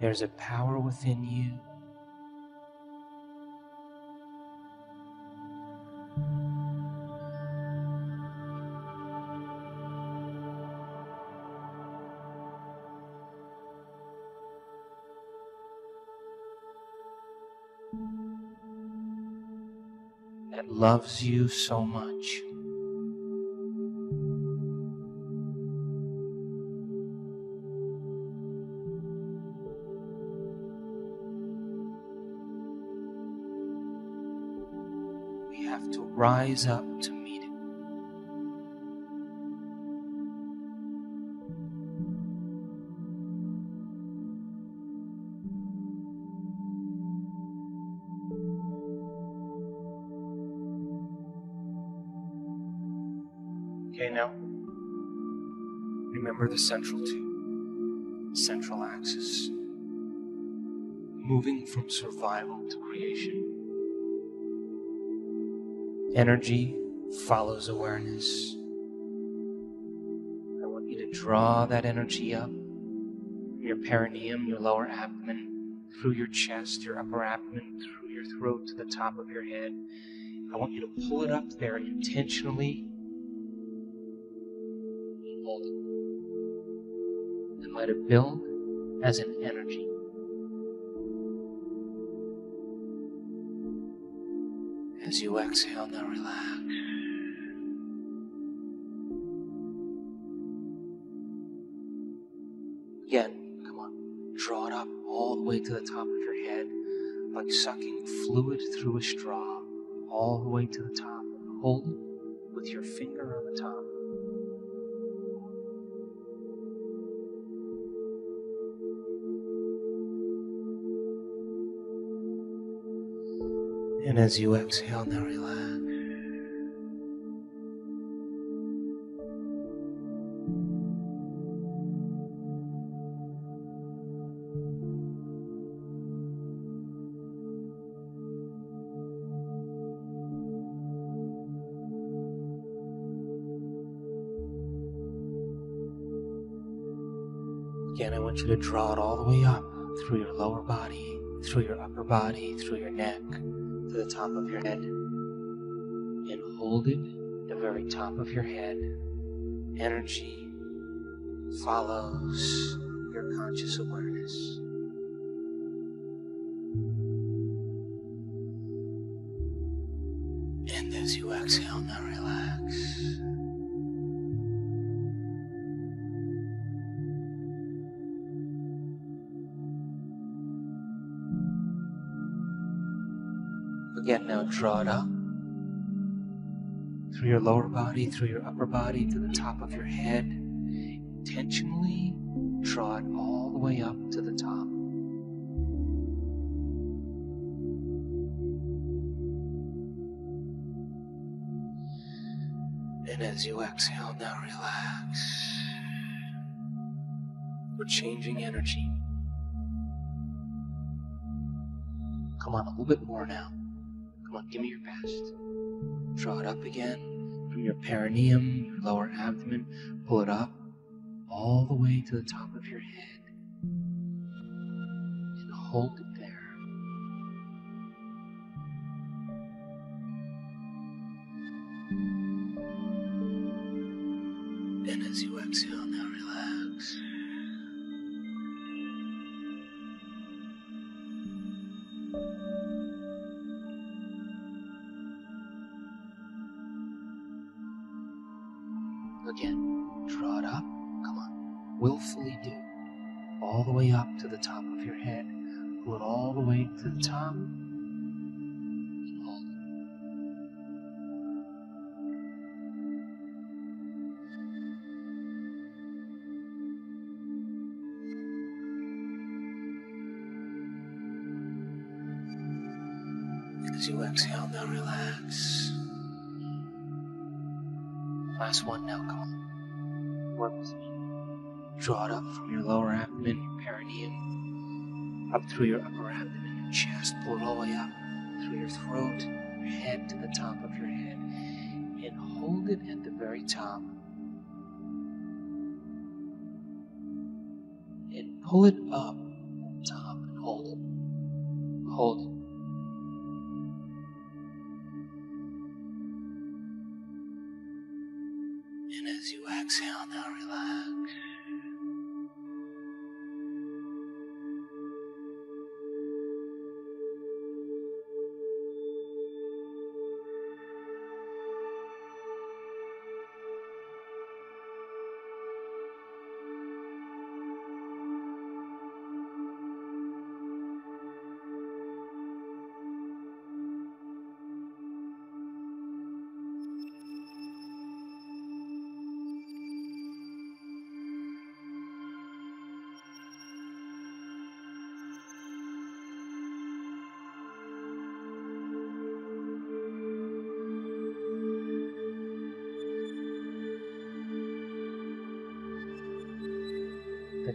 There's a power within you. that loves you so much. Rise up to meet it. Okay, now remember the central two, central axis, moving from survival to creation. Energy follows awareness. I want you to draw that energy up your perineum, your lower abdomen, through your chest, your upper abdomen, through your throat to the top of your head. I want you to pull it up there intentionally. Hold it. And let it build as an energy. As you exhale, now relax. Again, come on. Draw it up all the way to the top of your head, like sucking fluid through a straw, all the way to the top. Hold it with your finger on the top. And as you exhale, now relax. Again, I want you to draw it all the way up through your lower body, through your upper body, through your neck, to the top of your head. And hold it at the very top of your head. Energy follows your conscious awareness. Draw it up through your lower body, through your upper body, to the top of your head. Intentionally draw it all the way up to the top. And as you exhale, now relax. We're changing energy. Come on, a little bit more now. Come on, give me your best. Draw it up again from your perineum, your lower abdomen. Pull it up all the way to the top of your head. And hold it there. And as you exhale, now relax. Again, draw it up. Come on. Willfully do. All the way up to the top of your head. Pull it all the way to the top. As you exhale, now relax. Last one now, Draw it up from your lower abdomen, your perineum, up through your upper abdomen, your chest. Pull all the way up through your throat, your head to the top of your head. And hold it at the very top. And pull it up top. And hold it. Hold it. And as you exhale, now relax.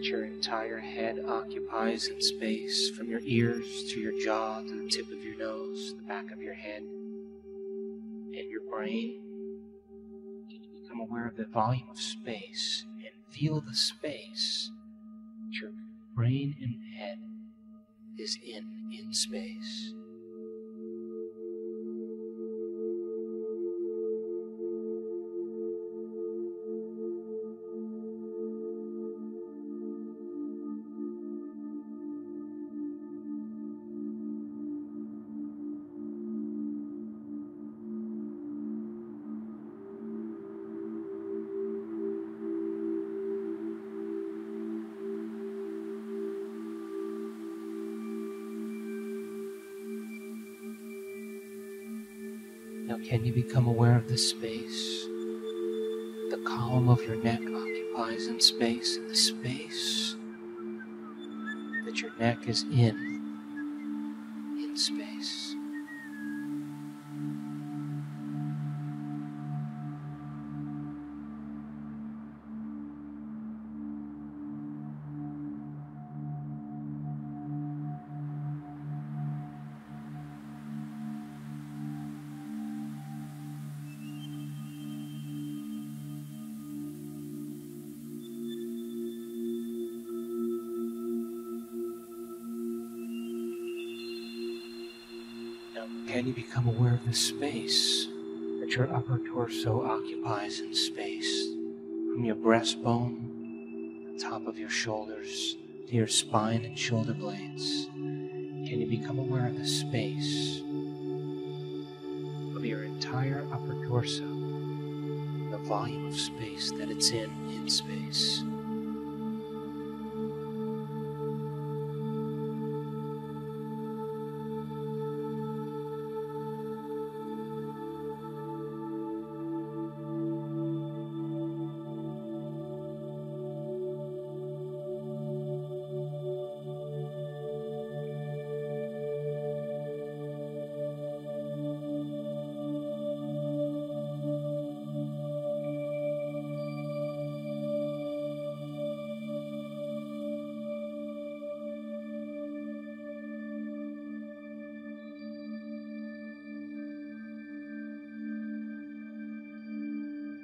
Your entire head occupies in space from your ears to your jaw to the tip of your nose, the back of your head, and your brain. Can you become aware of the volume of space and feel the space that your brain and head is in in space? Can you become aware of the space? The column of your neck occupies in space, and the space that your neck is in, in Can you become aware of the space that your upper torso occupies in space? From your breastbone, the top of your shoulders, to your spine and shoulder blades. Can you become aware of the space of your entire upper torso? The volume of space that it's in in space.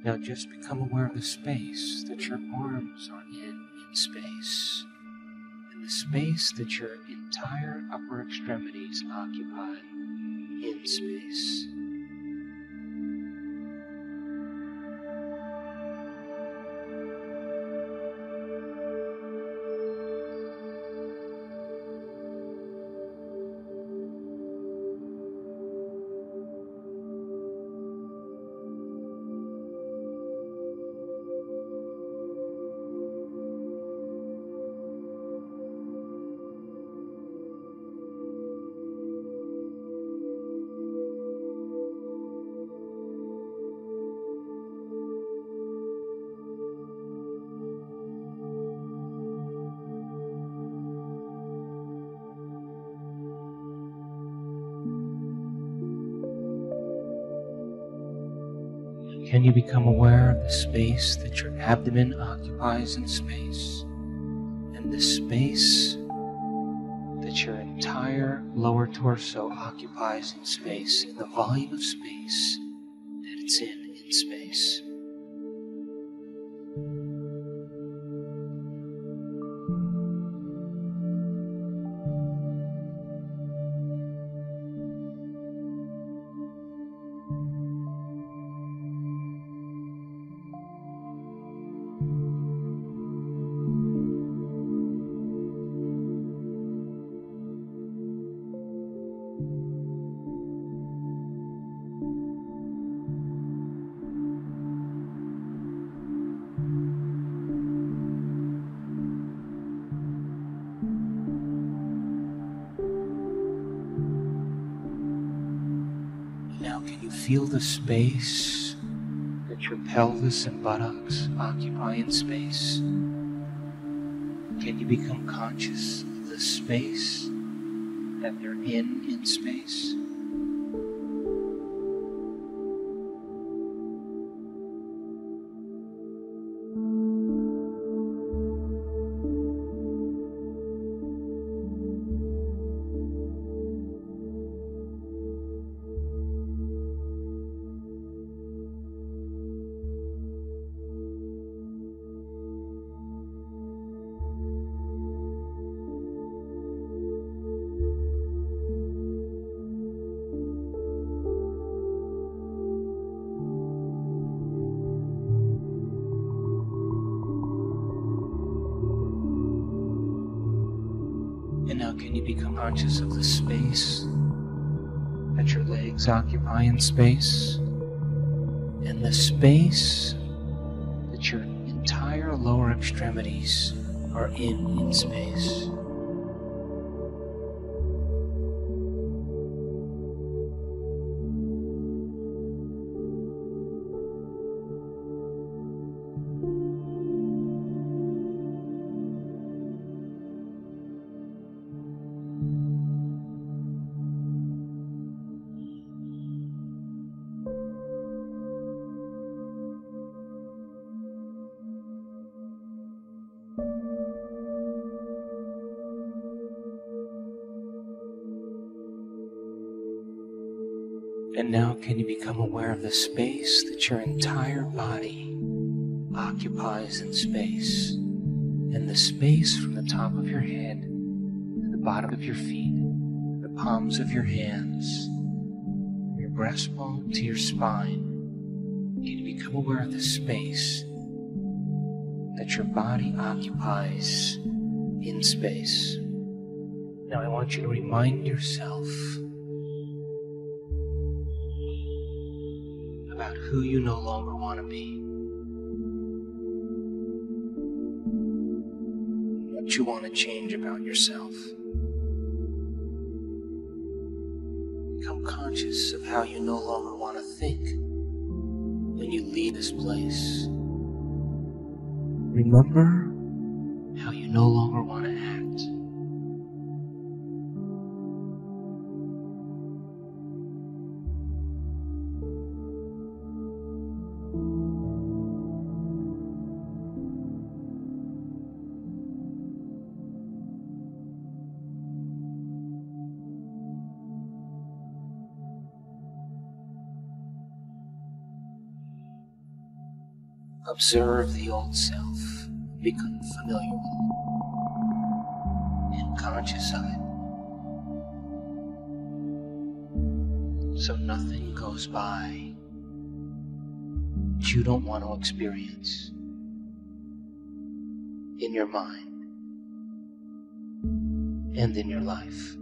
Now just become aware of the space that your arms are in in space, and the space that your entire upper extremities occupy in space. Can you become aware of the space that your abdomen occupies in space? And the space that your entire lower torso occupies in space, and the volume of space that it's in in space. Feel the space that your pelvis and buttocks occupy in space? Can you become conscious of the space that they're in in space? And now, can you become conscious of the space that your legs occupy in space? And the space that your entire lower extremities are in in space. Can you become aware of the space that your entire body occupies in space? And the space from the top of your head to the bottom of your feet, the palms of your hands, your breastbone to your spine. Can you become aware of the space that your body occupies in space? Now, I want you to remind yourself who you no longer want to be. What you want to change about yourself. Become conscious of how you no longer want to think when you leave this place. Remember how you no longer want to act. Observe the old self, become familiar with it, and conscious of it. So nothing goes by that you don't want to experience in your mind and in your life.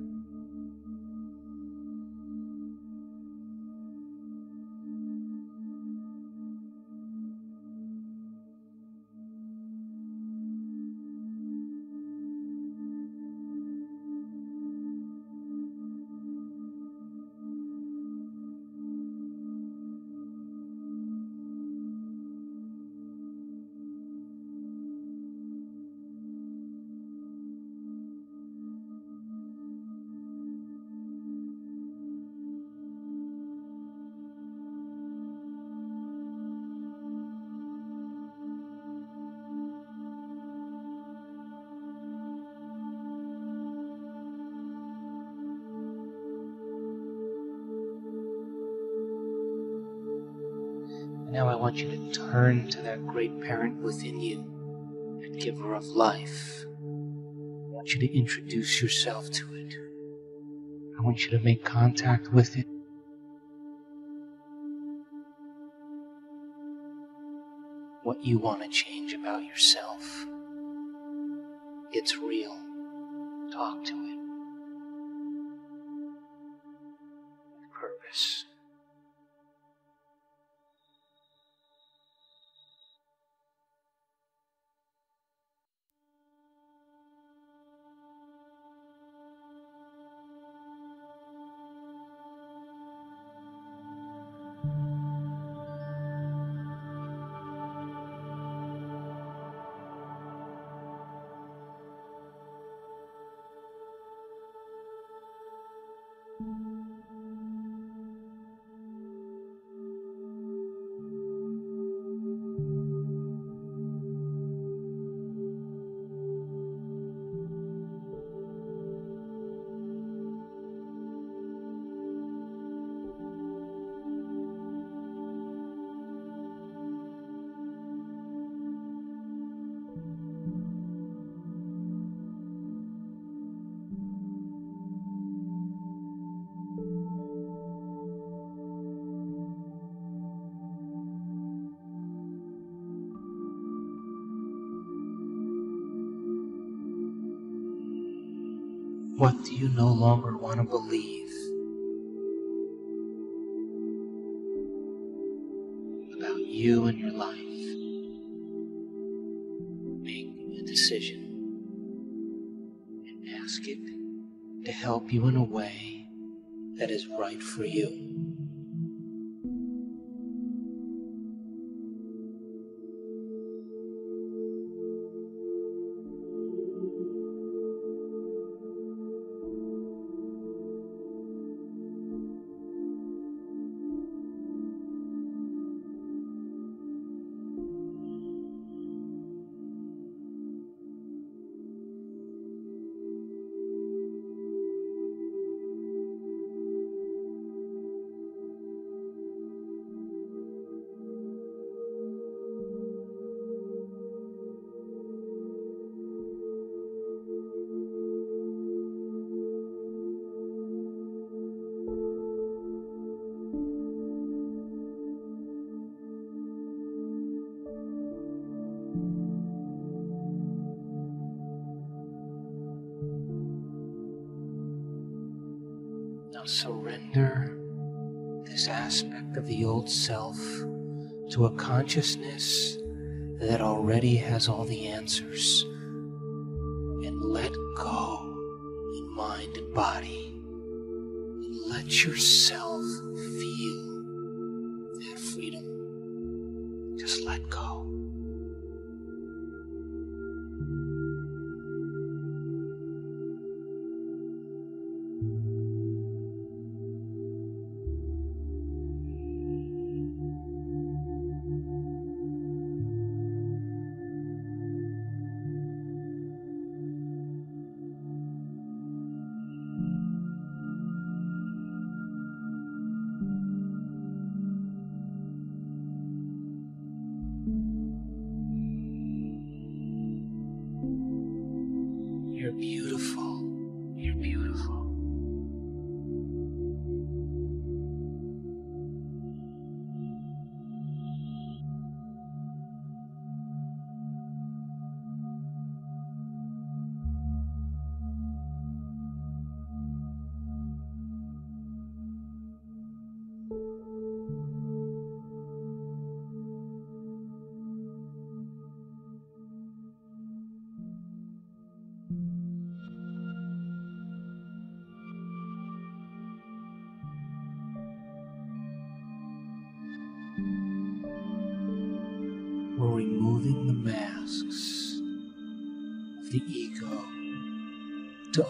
Want you to turn to that great parent within you, that giver of life. I want you to introduce yourself to it. I want you to make contact with it. What you want to change about yourself. It's real. What do you no longer want to believe about you and your life? Make a decision and ask it to help you in a way that is right for you. Surrender this aspect of the old self to a consciousness that already has all the answers. And let go in mind and body. And let yourself You're beautiful.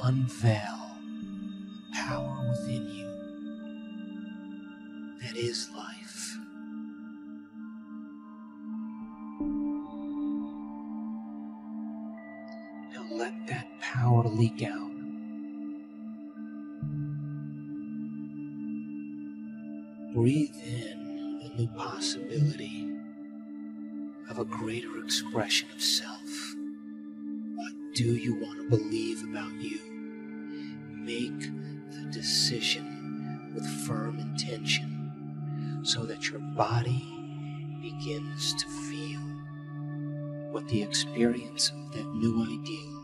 Unveil the power within you that is life. Now let that power leak out. Breathe in the new possibility of a greater expression of self. What do you want to believe about you? Make the decision with firm intention so that your body begins to feel what the experience of that new ideal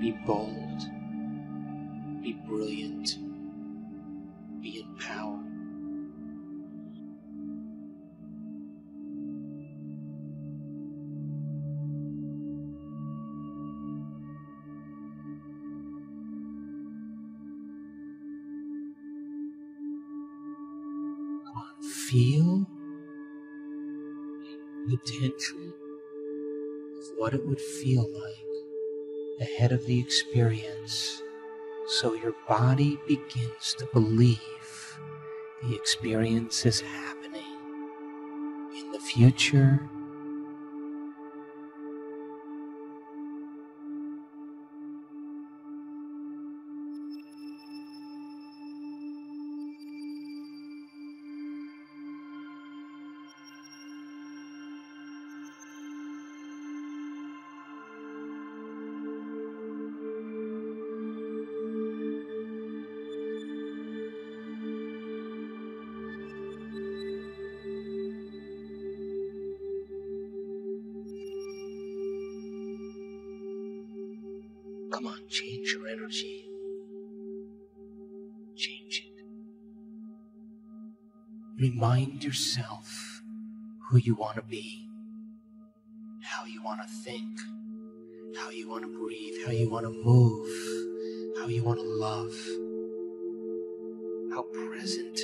be bold, be brilliant, what it would feel like ahead of the experience. So your body begins to believe the experience is happening. In the future yourself who you want to be, how you want to think, how you want to breathe, how you want to move, how you want to love, how present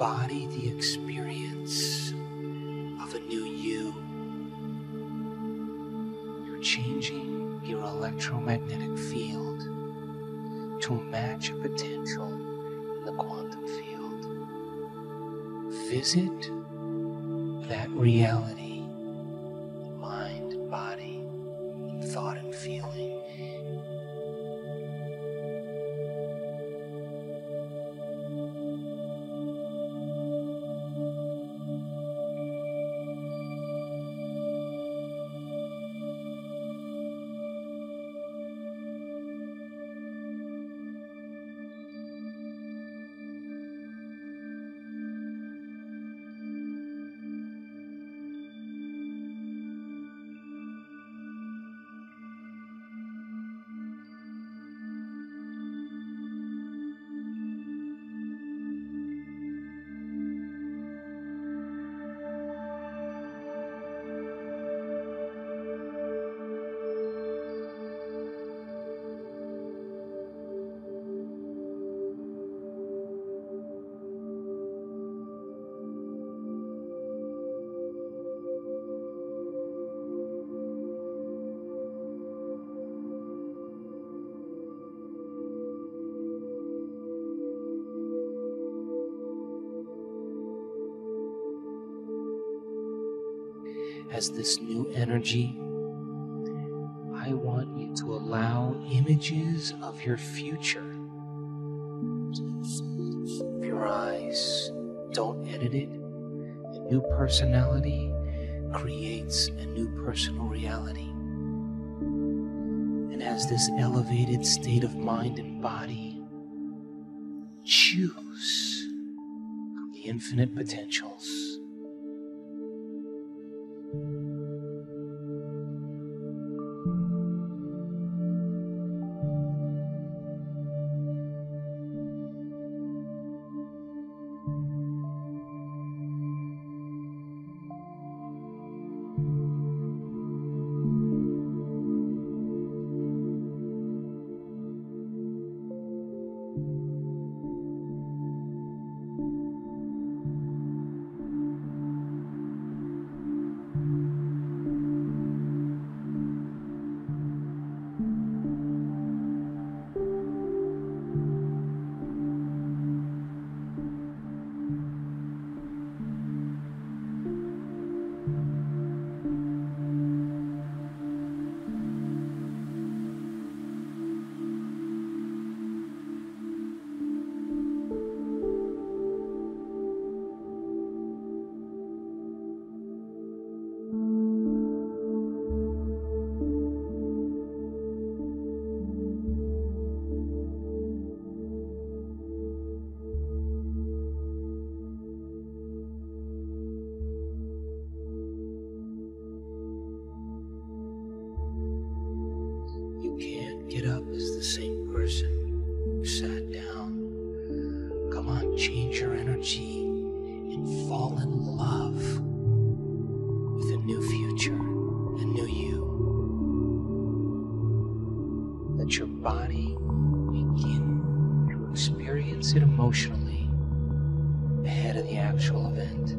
embody the experience of a new you. You're changing your electromagnetic field to match a potential in the quantum field. Visit that reality, as this new energy, I want you to allow images of your future. Of your eyes. Don't edit it. A new personality creates a new personal reality. And as this elevated state of mind and body, choose the infinite potentials. Begin to experience it emotionally ahead of the actual event.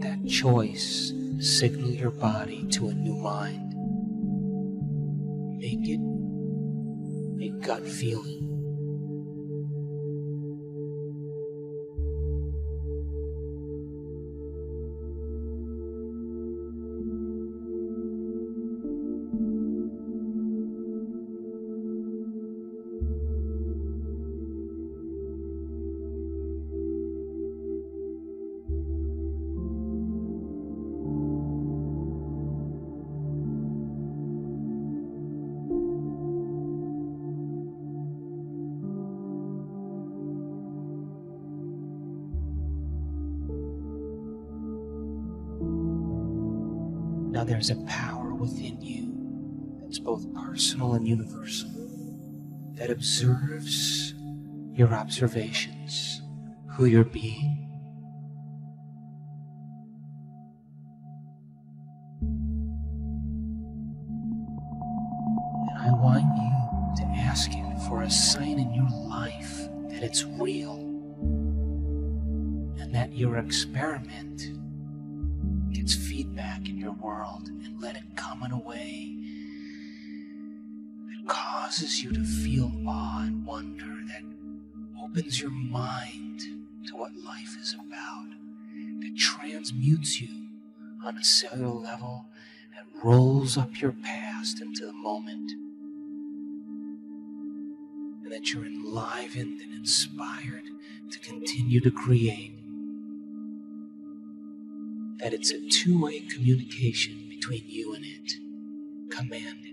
That choice signal your body to a new mind. Make it a gut feeling. There's a power within you that's both personal and universal that observes your observations, who you're being. And I want you to ask it for a sign in your life that it's real and that your experiment feedback in your world and let it come in a way that causes you to feel awe and wonder, that opens your mind to what life is about, that transmutes you on a cellular level, that rolls up your past into the moment, and that you're enlivened and inspired to continue to create that it's a two way communication between you and it. Command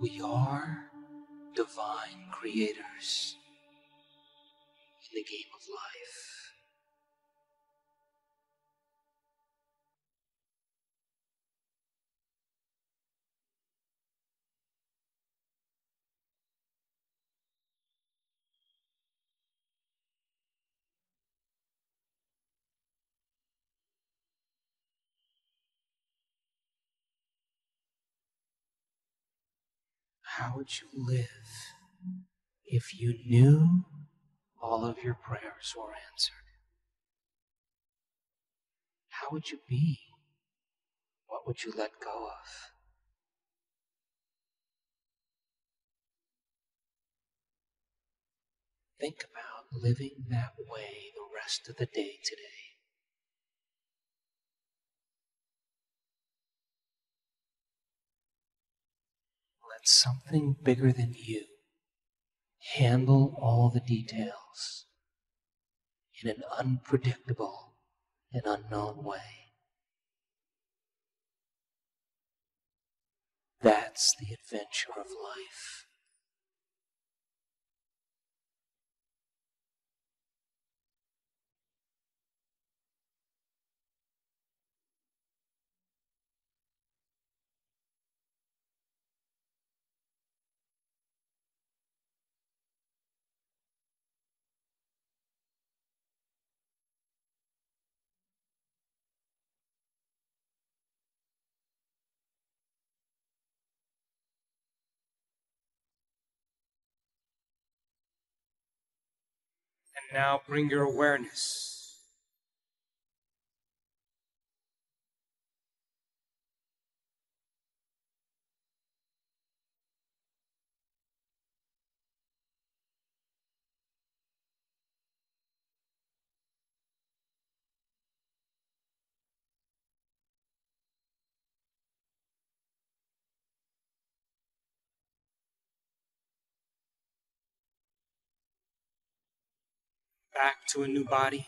We are divine creators How would you live if you knew all of your prayers were answered? How would you be? What would you let go of? Think about living that way the rest of the day today. Let something bigger than you handle all the details in an unpredictable and unknown way. That's the adventure of life. And now bring your awareness back to a new body.